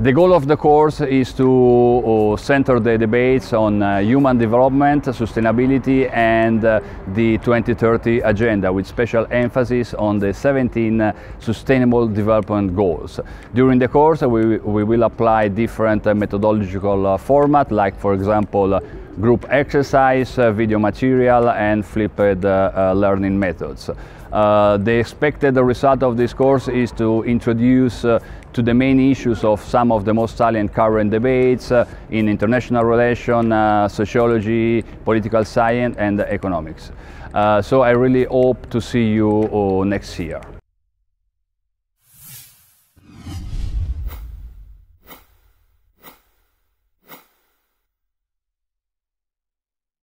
The goal of the course is to uh, center the debates on uh, human development, sustainability and uh, the 2030 agenda with special emphasis on the 17 uh, sustainable development goals. During the course we, we will apply different methodological format like for example group exercise, video material and flipped learning methods. Uh, the expected result of this course is to introduce uh, to the main issues of some of the most salient current debates uh, in international relations, uh, sociology, political science and economics. Uh, so I really hope to see you uh, next year.